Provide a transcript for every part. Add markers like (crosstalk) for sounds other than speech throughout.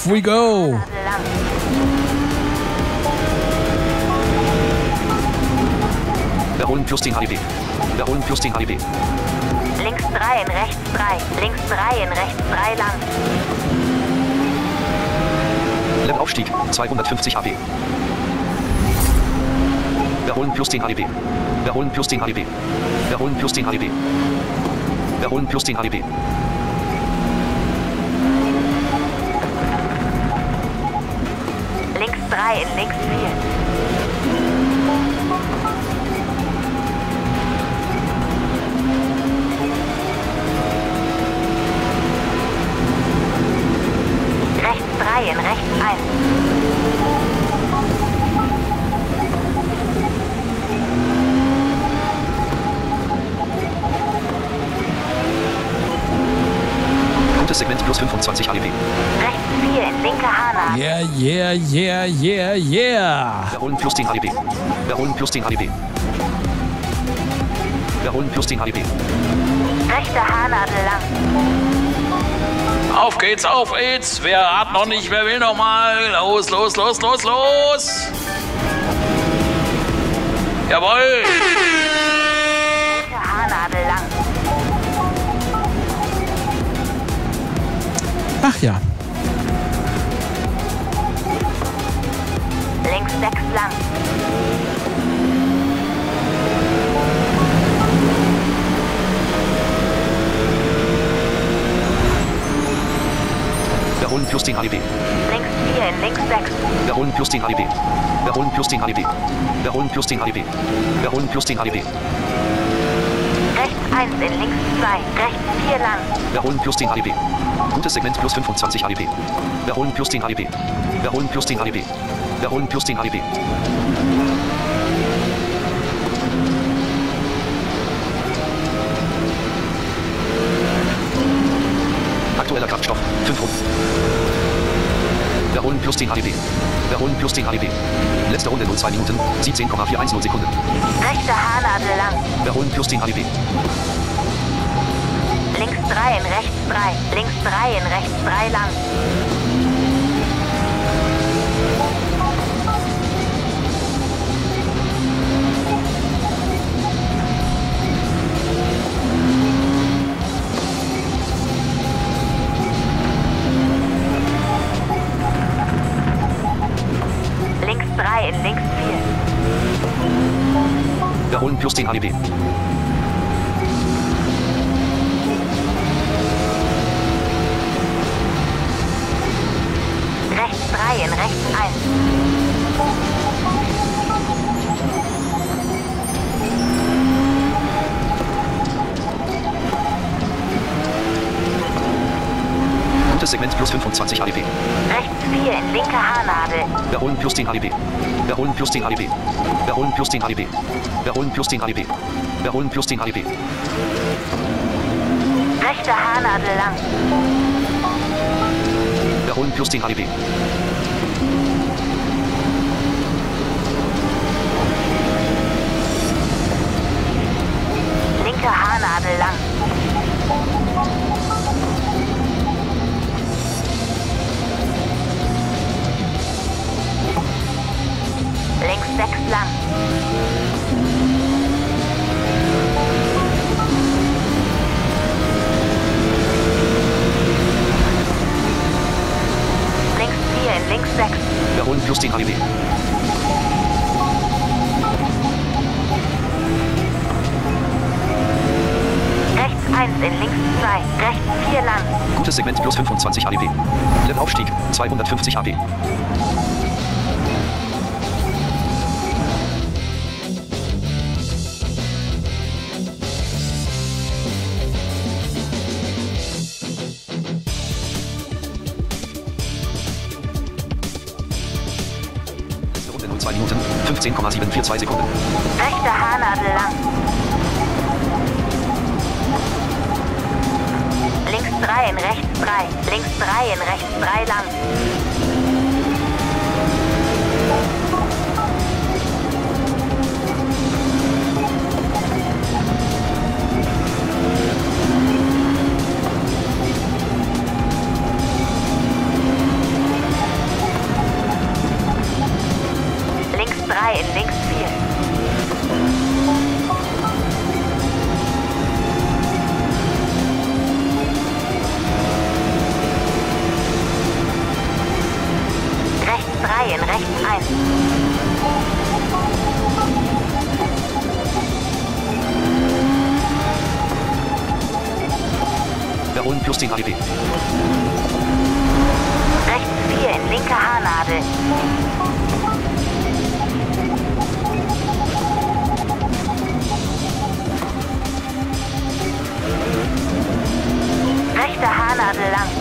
Off we go. Wiederholen plus 10 HDB. Wiederholen plus 10 HDB. Links 3 in rechts 3. Links 3 in rechts 3 lang. Levelaufstieg 250 HP. Wiederholen plus 10 HDB. Wiederholen plus 10 HDB. Wiederholen plus 10 HDB. Wiederholen plus 10 HDB. 3 in 4. Rechts 3 in rechts 1. Gutes Segment plus 25 HDB. Rechts 4 in linke Hanah. Yeah, yeah, yeah, yeah, yeah. Wiederholen plus 10 HDB. Wiederholen plus 10 HDB. Wiederholen plus 10 HDB. Rechte Haarnadel lang. Auf geht's, auf geht's. Wer hat noch nicht, wer will noch mal? Los, los, los, los, los. Jawohl. Linke Haarnadel lang. Ach ja. Links 6 lang. Wiederholen plus 10 HDB. Links 4 in links 6. Wiederholen plus 10 HDB. Wiederholen plus 10 HDB. Wiederholen plus 10 HDB. Wiederholen plus 10 HDB. Rechts 1 in links 2. Rechts 4 lang. Wiederholen plus 10 HDB. Gutes Segment plus 25 HDB. Wiederholen plus 10 HDB. Wiederholen plus 10 HDB. Wiederholen plus 10 HDB. Aktueller Kraftstoff. 5 Runden. Wiederholen plus 10 HDB. Wiederholen plus 10 HDB. Letzte Runde 02 Minuten. 17,410 Sekunden. Rechte Haarnadel lang. Wiederholen plus 10 HDB. Links 3 in rechts 3. Links 3 in rechts 3 lang. Plus 10 HDB. Rechts 3 in rechts 1. Segment plus 25 HDB. Rechts 4 in linke Haarnadel. Wiederholen plus 10 HDB. Wiederholen plus 10 HDB. Wiederholen plus 10 HDB. Wiederholen plus 10 HDB. Wiederholen plus 10 HDB. Rechte Haarnadel lang. Wiederholen plus 10 HDB. Linke Haarnadel lang. Gutes Segment plus 25 HDB. Levelaufstieg 250 HP. Letzte Runde 02 Minuten. 15,742 Sekunden. Rechte Haarnadel lang. 3 in rechts 3, links 3 in rechts 3 lang. Links 3 in links 3 lang. 1. Wiederholen plus 10 HDP. Rechts 4 in linke Haarnadel. Rechte Haarnadel lang.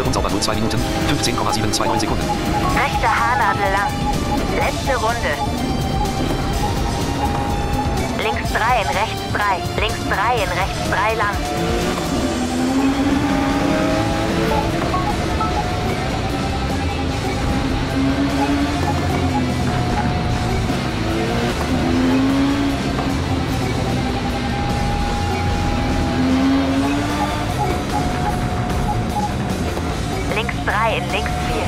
Runde und sauber 02 Minuten, 15,729 Sekunden. Rechte Haarnadel lang. Letzte Runde. Links 3 in rechts 3. Links 3 in rechts 3 lang. 3 in links 4.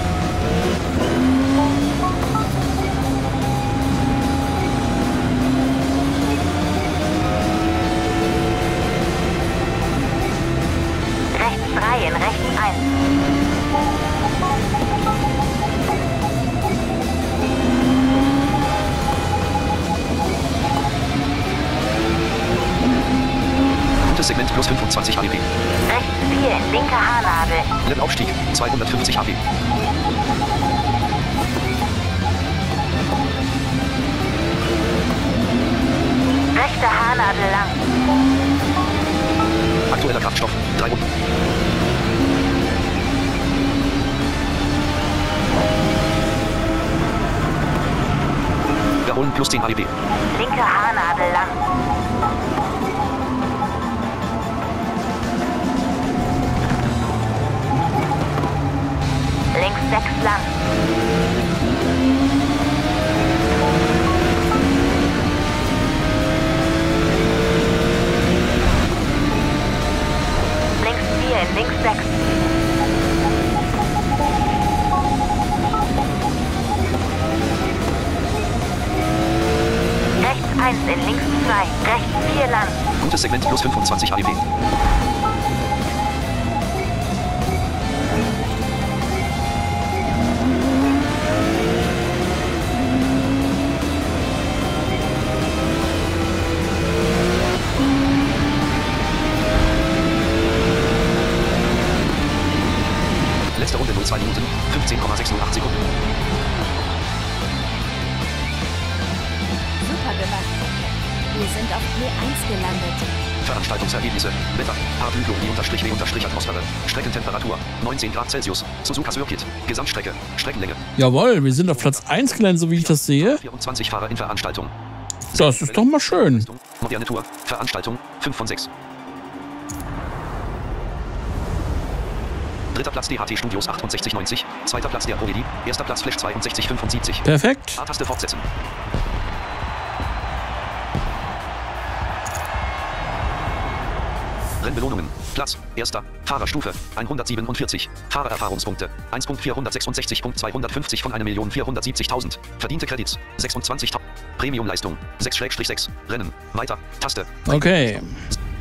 Rechts 3 in rechts 1. Gutes Segment plus 25 HDP. Rechts 4 in linke Haarnadel. Levelaufstieg 250 HP. Rechte Haarnadel lang. Aktueller Kraftstoff 3 Runden. Wiederholen plus 10 HDP. Linke Haarnadel lang. Links 6 lang. Links 4 in links 6. Rechts 1 in links 2. Rechts 4 lang. Gutes Segment plus 25 HDP. Wetter. A-W-Atmosphäre. Streckentemperatur. 19 Grad Celsius. Suzuka Circuit. Gesamtstrecke. Streckenlänge. Jawohl, wir sind auf Platz 1 gelandet, so wie ich das sehe. 24 Fahrer in Veranstaltung. Das ist doch mal schön. Moderne Tour. Veranstaltung. 5 von 6. Dritter Platz DHT Studios 6890. Zweiter Platz der Proedi. Erster Platz Flash 6275. Perfekt. A-Taste fortsetzen. Rennbelohnungen. Platz. Erster. Fahrerstufe. 147. Fahrererfahrungspunkte. 1.466.250 von 1.470.000. Verdiente Credits. 26.000. Premiumleistung. 6-6. Rennen. Weiter. Taste. Okay.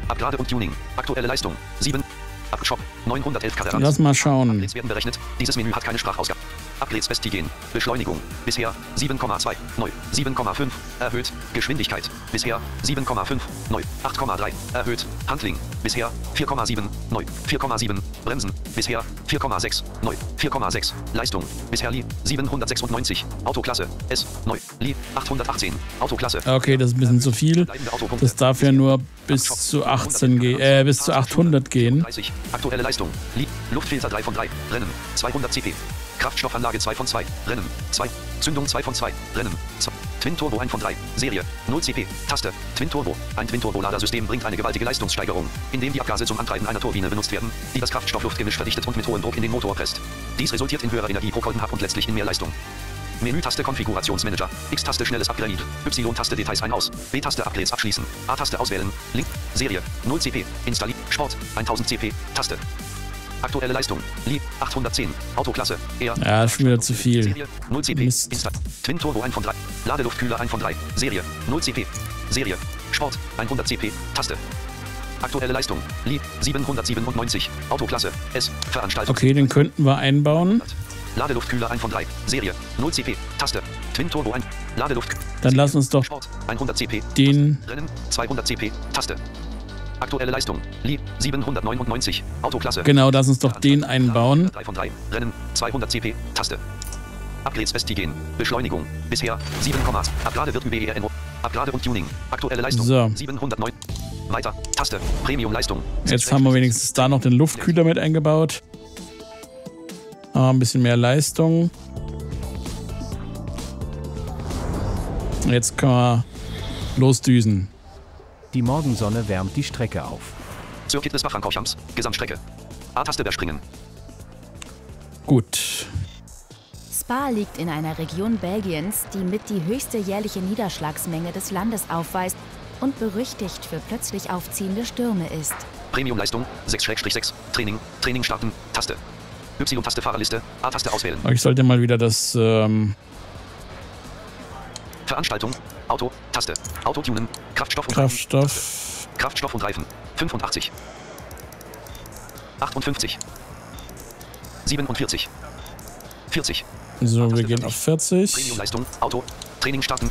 Abgrade und Tuning. Aktuelle Leistung. 7. Abgeschop. 911 Kaderats. Lass mal schauen. Updates werden berechnet. Dieses Menü hat keine Sprachausgabe. Upgrades festigen. Beschleunigung. Bisher 7,2. Neu. 7,5. Erhöht. Geschwindigkeit. Bisher 7,5. Neu. 8,3. Erhöht. Handling. Bisher 4,7. Neu. 4,7. Bremsen. Bisher 4,6. Neu. 4,6. Leistung. Bisher Li 796. Autoklasse. S. Neu. Li 818. Autoklasse. Okay, das ist ein bisschen zu viel. Das darf ja nur bis zu 18 gehen, äh, bis zu 800 gehen. 30. Aktuelle Leistung. Li Luftfilter 3 von 3. Rennen. 200 CP. Kraftstoffanlage 2 von 2. Rennen. 2. Zündung 2 von 2. Rennen. 2. Twin Turbo 1 von 3. Serie. 0 CP. Taste. Twin Turbo. Ein Twin Turbo Ladersystem bringt eine gewaltige Leistungssteigerung, indem die Abgase zum Antreiben einer Turbine benutzt werden, die das Kraftstoffluftgemisch verdichtet und mit hohem Druck in den Motor presst. Dies resultiert in höherer Energie pro Kolbenhub und letztlich in mehr Leistung. Menü-Taste Konfigurationsmanager. X-Taste schnelles Upgrade. Y-Taste Details ein aus. B-Taste Upgrades abschließen. A-Taste auswählen. Link. Serie. 0 CP. Installiert. Sport. 1000 CP. Taste. Aktuelle Leistung. Li 810. Autoklasse. R. Ja, ist wieder zu viel. Serie 0 CP. Mist. Insta Twin Turbo 1 von 3. Ladeluftkühler 1 von 3. Serie 0 CP. Serie. Sport 100 CP. Taste. Aktuelle Leistung. Li 797. Autoklasse. S. Veranstaltung. Okay, den könnten wir einbauen. Ladeluftkühler 1 von 3. Serie 0 CP. Taste. Twin Turbo 1. Ladeluft. Dann lass uns doch Sport 100 CP. den. Rennen 200 CP. Taste. Aktuelle Leistung. Li 799. Autoklasse. Genau, lass uns doch den einbauen. 3 von 3. Rennen 200 CP. Taste. Upgrades festigen. Beschleunigung. Bisher 7, Abgrade wird UBERNO. Abgrade und Tuning. Aktuelle Leistung. So. 709. Weiter. Taste. Premium Leistung. Jetzt haben wir wenigstens da noch den Luftkühler mit eingebaut. Ah, ein bisschen mehr Leistung. Jetzt können wir losdüsen. Die Morgensonne wärmt die Strecke auf. Circuit des Bachankorchams. Gesamtstrecke. A-Taste überspringen. Gut. Spa liegt in einer Region Belgiens, die mit die höchste jährliche Niederschlagsmenge des Landes aufweist und berüchtigt für plötzlich aufziehende Stürme ist. Premium Leistung. 6-6. Training. Training starten. Taste. Y-Taste Fahrerliste. A-Taste auswählen. Ich sollte mal wieder das. Ähm, Veranstaltung. Auto. Taste. Auto tunen. Kraftstoff und Reifen. Kraftstoff. Kraftstoff und Reifen. 85. 58. 47. 40. So, wir gehen auf 40 Premium-Leistung. Auto. Training starten.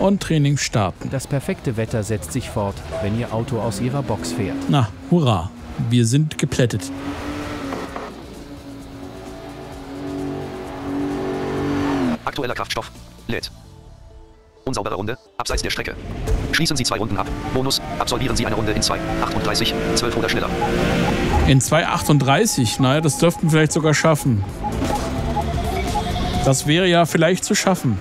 und Training starten. Das perfekte Wetter setzt sich fort, wenn Ihr Auto aus Ihrer Box fährt. Na, hurra. Wir sind geplättet. Aktueller Kraftstoff. Lädt. Unsaubere Runde. Abseits der Strecke. Schließen Sie zwei Runden ab. Bonus. Absolvieren Sie eine Runde in 2, 38, 12 oder schneller. In 2,38. Naja, das dürften wir vielleicht sogar schaffen. Das wäre ja vielleicht zu schaffen.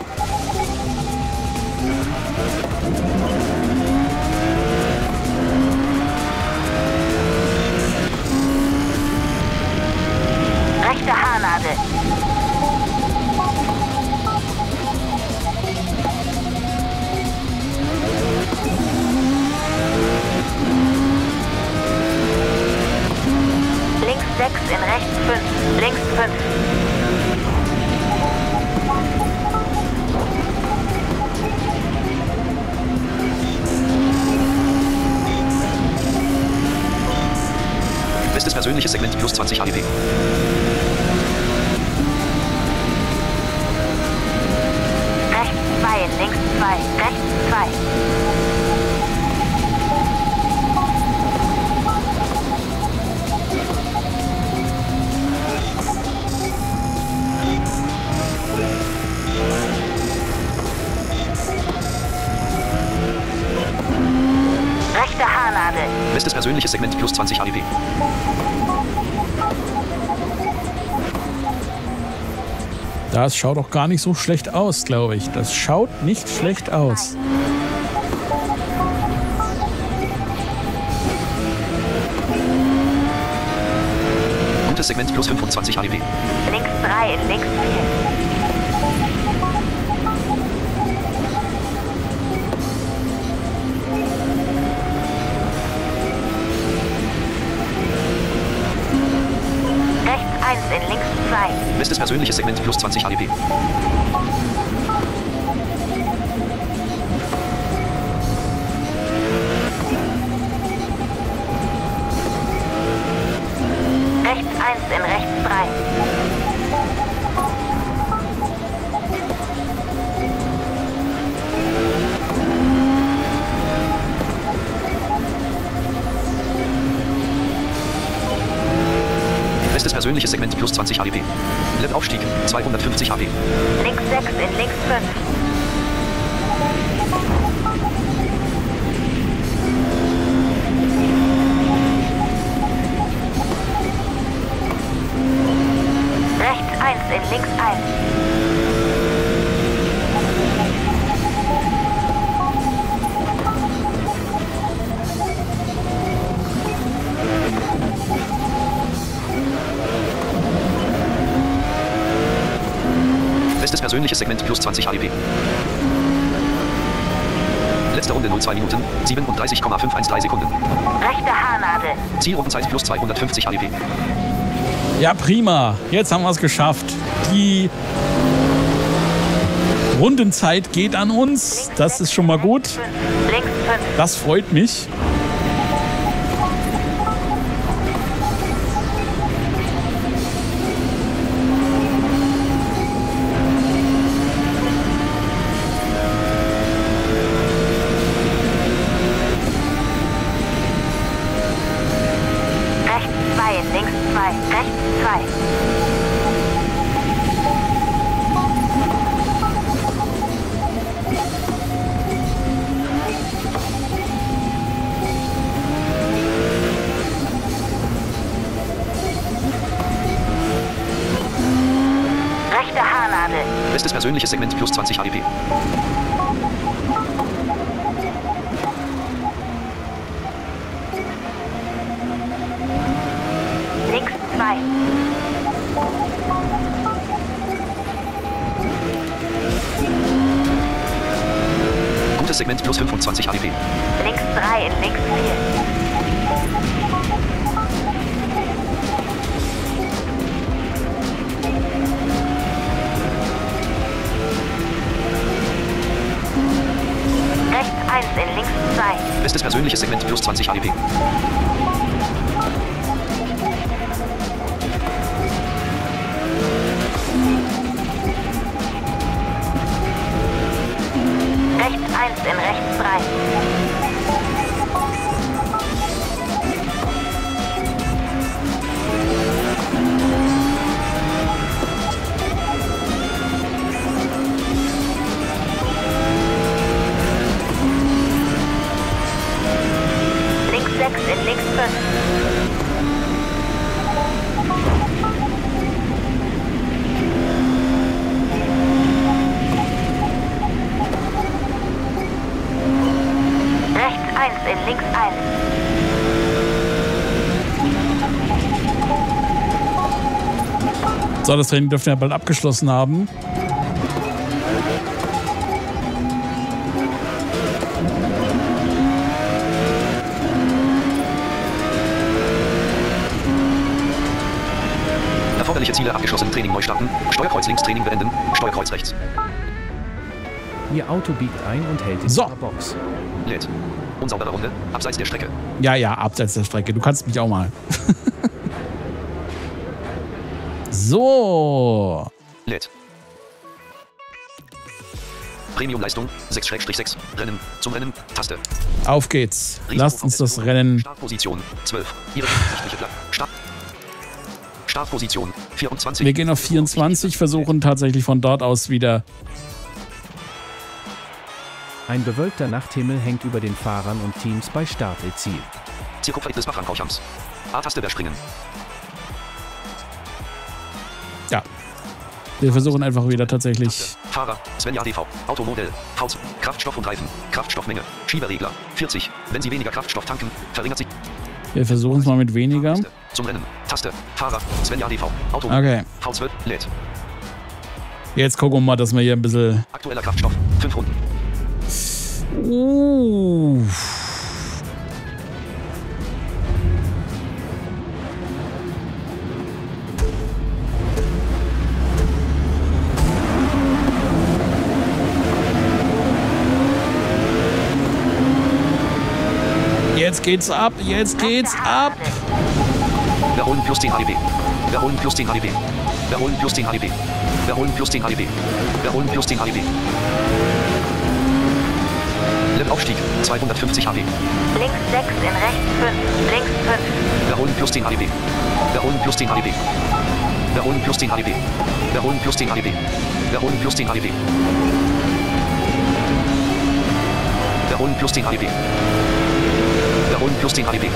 Bestes persönliches Segment plus 20 HDP. Rechts 2, links 2, rechts 2. Rechte Haarnadel. Bestes persönliches Segment plus 20 HDP. Das schaut doch gar nicht so schlecht aus, glaube ich. Das schaut nicht schlecht aus. Gutes Segment plus 25 HDP. Links 3 in links 4. Bestes persönliches Segment plus 20 HDP. Rechts 1 in rechts 3. persönliches Segment plus 20 HDP. Lab Aufstieg 250 HP. Links 6 in links 5. Rechts 1 in links 1. Bestes persönliches Segment plus 20 HDP. Letzte Runde 02 Minuten, 37,513 Sekunden. Rechte Haarnadel. Zielrundenzeit plus 250 HDP. Ja, prima. Jetzt haben wir es geschafft. Die Rundenzeit geht an uns. Das ist schon mal gut. 5. Links 5. Das freut mich. Persönliches Segment plus 20 HDP. Links 2. Gutes Segment plus 25 HDP. Links 3 in links 4. 1 in links 2. Bestes persönliches Segment plus 20 HDP. Rechts 1 in rechts 3. So, das Training dürften wir bald abgeschlossen haben. Erforderliche Ziele abgeschlossen. Training neu starten. Steuerkreuz links. Training beenden. Steuerkreuz rechts. Ihr Auto biegt ein und hält in So. ihrer Box. Lädt. Unsaubere Runde. Abseits der Strecke. Ja, ja, abseits der Strecke. Du kannst mich auch mal. (laughs) so. Lädt. Premium-Leistung 6-6. Rennen. Zum Rennen. Taste. Auf geht's. Lasst uns das Rennen. Startposition 12. Ihre. Start. Startposition 24. Wir gehen auf 24, versuchen tatsächlich von dort aus wieder. Ein bewölkter Nachthimmel hängt über den Fahrern und Teams bei Start ihr Ziel. Zirkupfeld des Bachankochams. A-Taste überspringen. Ja. Wir versuchen einfach wieder tatsächlich. Fahrer, Svenja DV, Automodell, V2, Kraftstoff und Reifen, Kraftstoffmenge, Schieberregler, 40. Wenn Sie weniger Kraftstoff tanken, verringert sich Wir versuchen es mal mit weniger. Zum Rennen, Taste, Fahrer, Svenja DV, Auto, Okay. V12, lädt, Jetzt gucken wir mal, dass wir hier ein bisschen. aktueller Kraftstoff, 5 Runden, Uh. Geht's ab, jetzt geht's ab. Wiederholen plus 10 HDP, Wiederholen plus 10 HDP, Wiederholen plus 10 HDP, Wiederholen plus 10 HDP, Wiederholen plus 10 HDP, Aufstieg. 250 HB. Links 6 in rechts 5. Links 5. Wiederholen plus 10 HDB. Wiederholen plus 10 HDB. Wiederholen plus 10 HDB. Wiederholen plus 10 HDB. Wiederholen plus 10 HDB. Wiederholen plus 10 HDB. Wiederholen plus 10 HDB.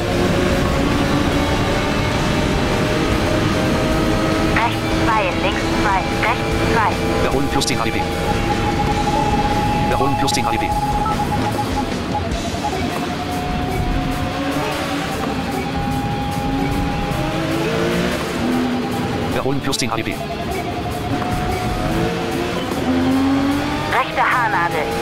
Rechts 2 in links 2. Rechts 2. Wiederholen plus 10 HDB. Wiederholen plus 10 HDB. Wiederholen plus 10 HDB. Rechte Haarnadel.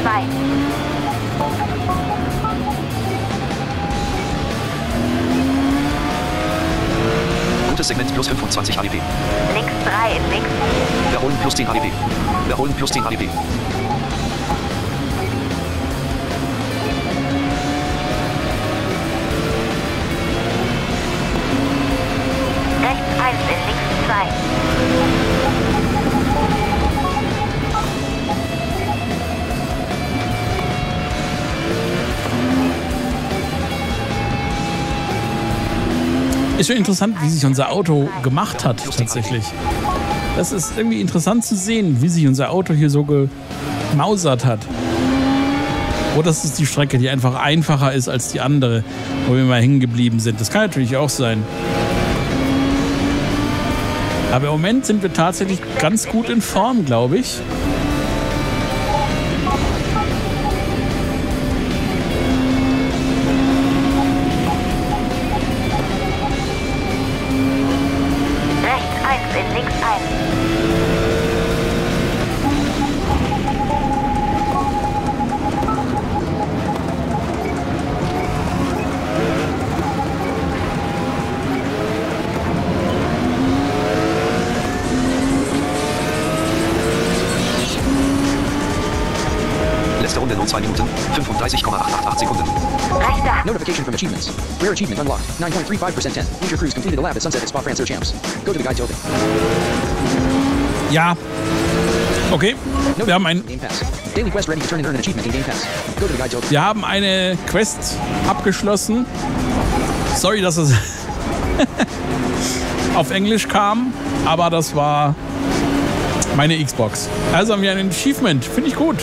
2. Gutes Segment plus 25 HDB. Links 3 in links. Wiederholen plus 10 HDB. Wiederholen plus 10 HDB. Ist schon interessant, wie sich unser Auto gemacht hat, tatsächlich. Das ist irgendwie interessant zu sehen, wie sich unser Auto hier so gemausert hat. Oder das ist die Strecke, die einfach einfacher ist als die andere, wo wir mal hängen geblieben sind. Das kann natürlich auch sein. Aber im Moment sind wir tatsächlich ganz gut in Form, glaube ich. Rare achievement unlocked. 9.35% 10. Leisure cruise completed a lap at sunset at Spa France Champs. Go to the guide to open. Ja. Okay. Wir haben, ein, Game Pass. Daily quest ready to turn and earn an achievement in Game Pass. Go to the guide to open. wir haben eine Quest abgeschlossen. Sorry, dass es (laughs) auf Englisch kam, aber das war meine Xbox. Also haben wir ein Achievement. Finde ich gut.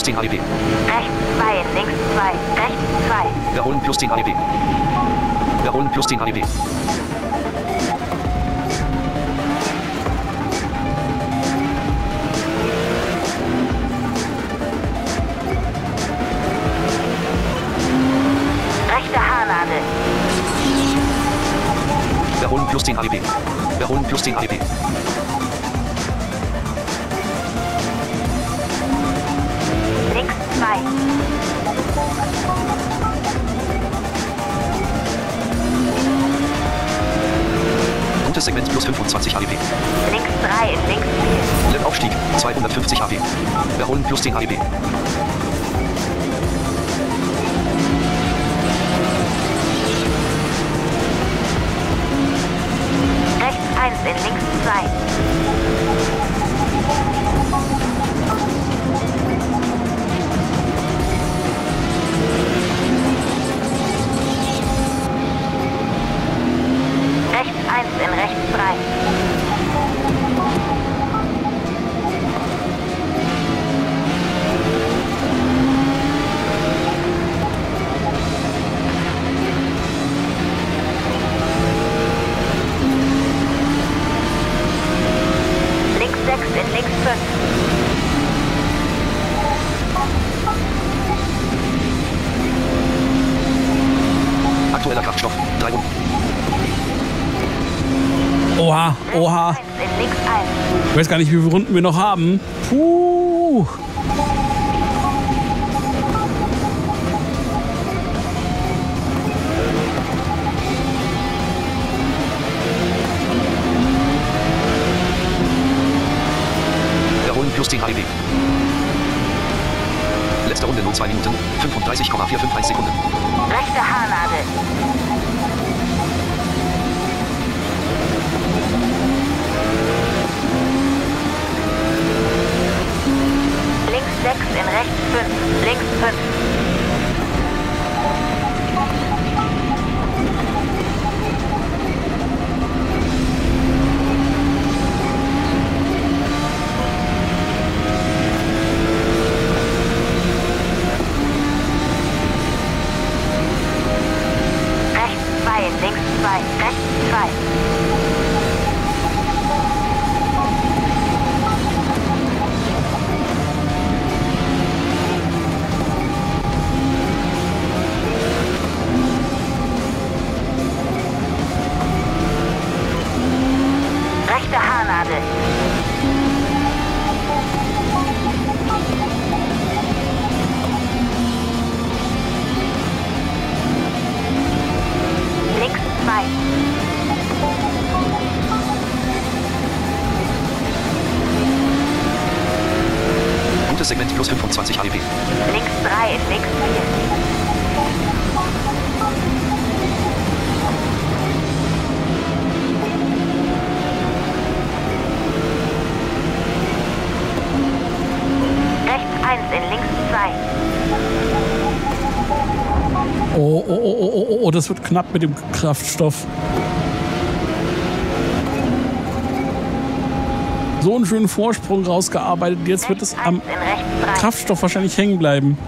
Plus 10 HDB. Rechts 2 in links 2. Rechts 2. Wiederholen plus 10 HDB. Wiederholen plus 10 HDB. Rechte Haarnadel. Wiederholen plus 10 HDB. Wiederholen plus 10 HDB. Gutes Segment plus 25 HDB. Links 3 in links 4. Lip Aufstieg. 250 HB. Wiederholen plus 10 HDB. Rechts 1 in links 2. 1 in rechts 3. Links 6 in links 5. Aktueller Kraftstoff. 3 Runden. Oha, oha. 1 in links 1. Ich weiß gar nicht, wie viele Runden wir noch haben. Puh. Wiederholen plus 10 HDB. Letzte Runde nur 2 2 Minuten, 35,451 Sekunden. Rechte Haarnadel. 6 in rechts 5. Links 5. Rechts 2 in links 2. Rechts 2. Oh, oh, oh, oh, oh, oh, das wird knapp mit dem Kraftstoff. So einen schönen Vorsprung rausgearbeitet. Jetzt wird es am 1 in rechts 3. Kraftstoff wahrscheinlich hängen bleiben.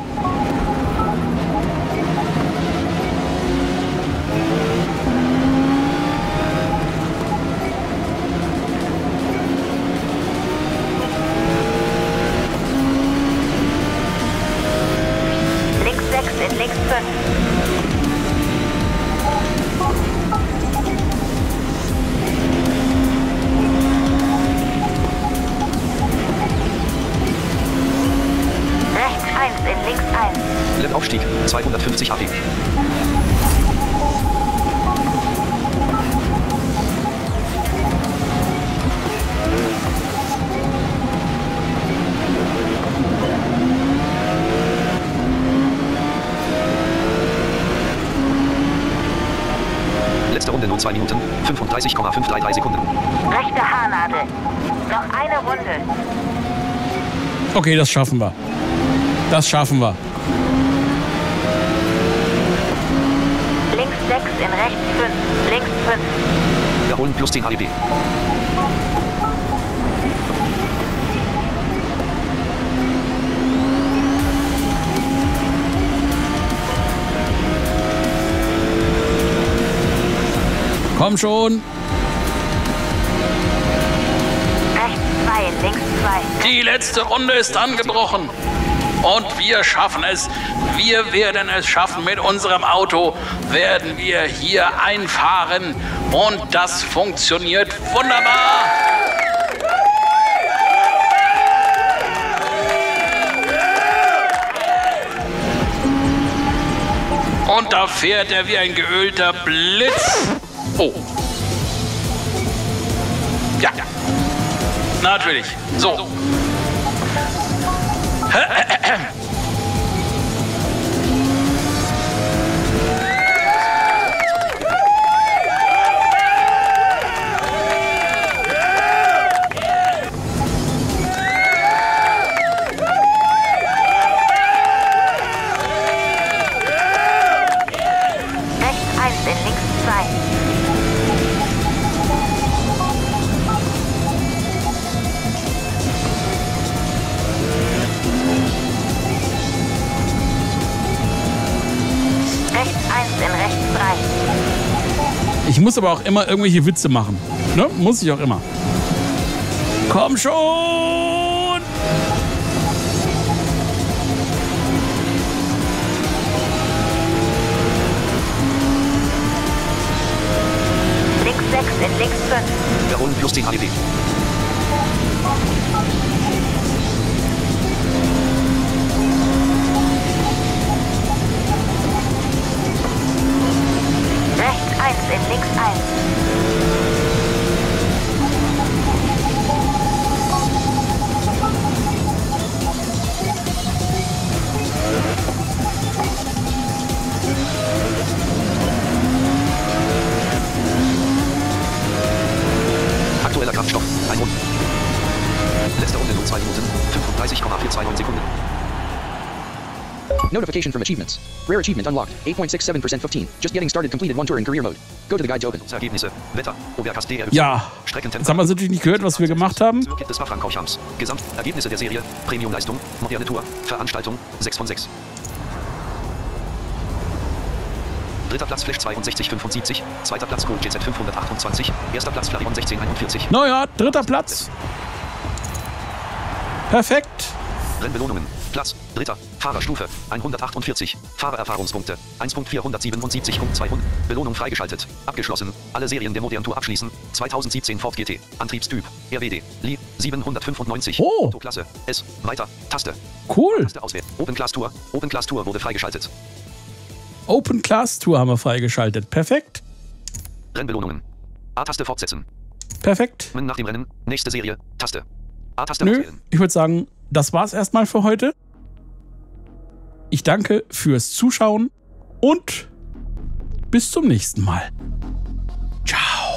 Letzte Runde nur 2 Minuten, 35,533 Sekunden. Rechte Haarnadel. Noch eine Runde. Okay, das schaffen wir. Das schaffen wir. Links 6 in rechts 5. Links 5. Wiederholen plus 10 HDP. Komm schon. Rechts 2 in links 2. Die letzte Runde ist angebrochen. Und wir schaffen es. Wir werden es schaffen. Mit unserem Auto werden wir hier einfahren. Und das funktioniert wunderbar. Und da fährt er wie ein geölter Blitz. Oh. Ja. Natürlich. So. Muss aber auch immer irgendwelche Witze machen. Ne? Muss ich auch immer. Komm schon! Links 6 in links 5. Wiederholen plus 10 HDP. Notification from achievements. Rare achievement unlocked. 8.67% 15. Just getting started completed one tour in career mode. Go to the guide to open. Ergebnisse. Wetter. Overcast DRY. Ja, Streckentempo. jetzt haben wir natürlich nicht gehört, was wir gemacht haben. Des Bafrankauchams. Gesamtergebnisse der Serie. Premiumleistung. Moderne Tour. Veranstaltung. 6 von 6. Dritter Platz Flash 6275. Zweiter Platz Cool GZ 528. Erster Platz Flareon 1641. Naja, dritter Platz. Perfekt. Rennbelohnungen. Platz. Dritter. Fahrerstufe. 148. Fahrererfahrungspunkte. 1.477.200. Belohnung freigeschaltet. Abgeschlossen. Alle Serien der Modern Tour abschließen. 2017 Ford GT. Antriebstyp. RWD. Li. 795. Oh. Autoklasse. S. Weiter. Taste. Cool. Taste auswählen. Open Class Tour. Open Class Tour wurde freigeschaltet. Open Class Tour haben wir freigeschaltet. Perfekt. Rennbelohnungen. A-Taste fortsetzen. Perfekt. Nach dem Rennen. Nächste Serie. Taste. A-Taste Nö, auswählen. ich würde sagen, das war's erstmal für heute. Ich danke fürs Zuschauen und bis zum nächsten Mal. Ciao.